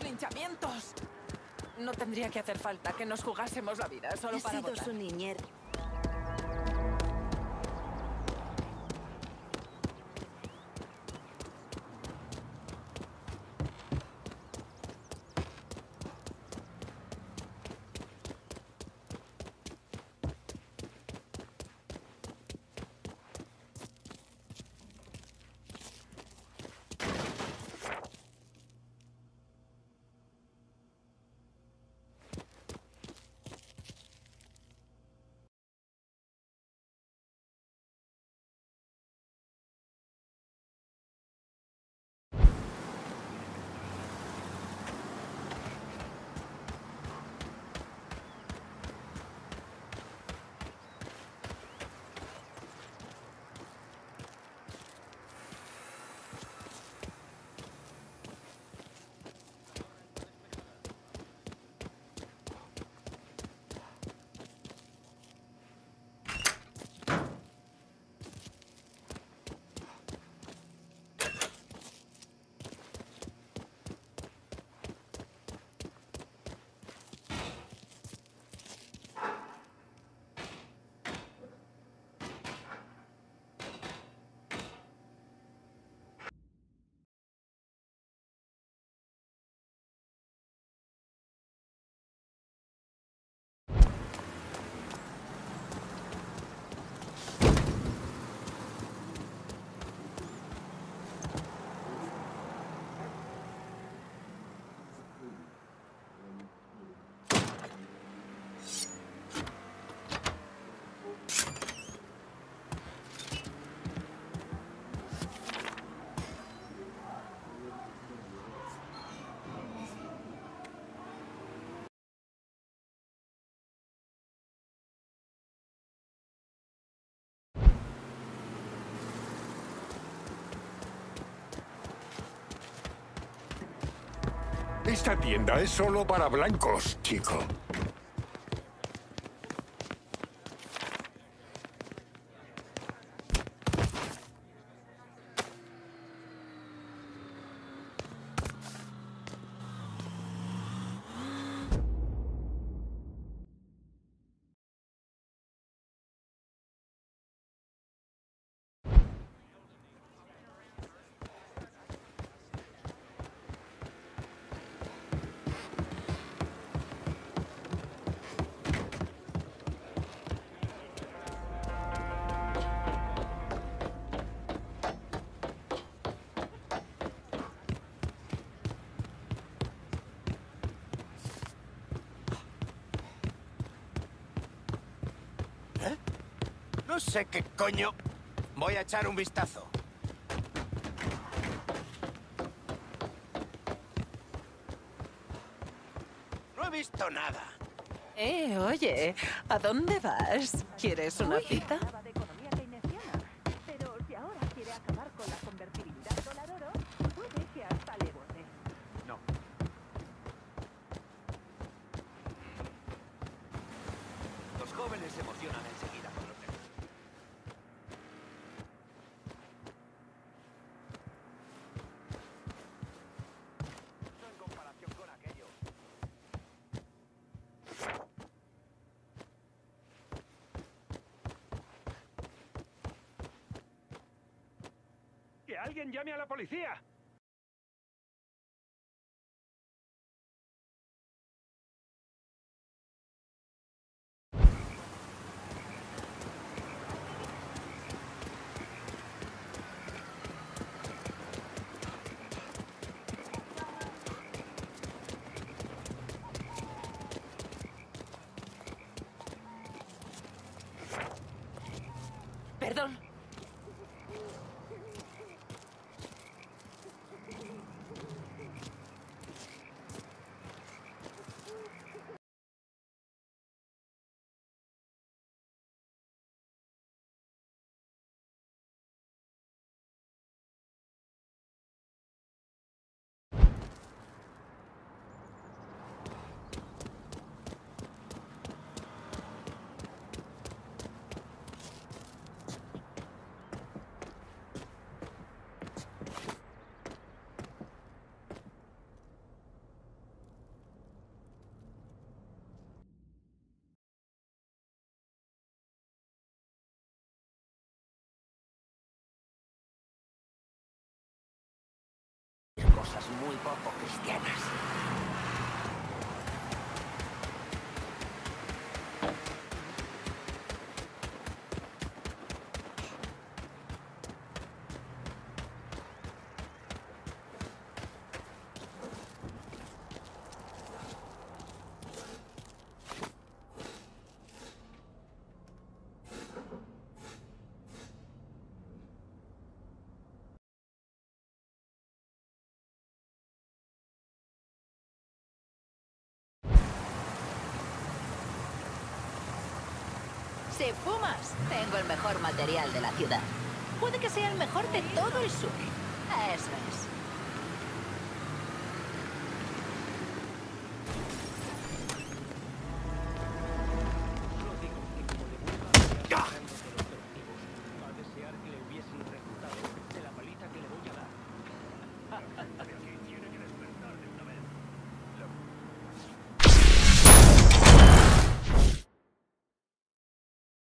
los linchamientos. No tendría que hacer falta que nos jugásemos la vida solo He para sido votar. su niñera. Esta tienda es solo para blancos, chico. No sé qué coño. Voy a echar un vistazo. No he visto nada. Eh, oye, ¿a dónde vas? ¿Quieres una cita? Alguien llame a la policía! Muy poco cristianas. Si fumas, tengo el mejor material de la ciudad. Puede que sea el mejor de todo el sur. Eso es.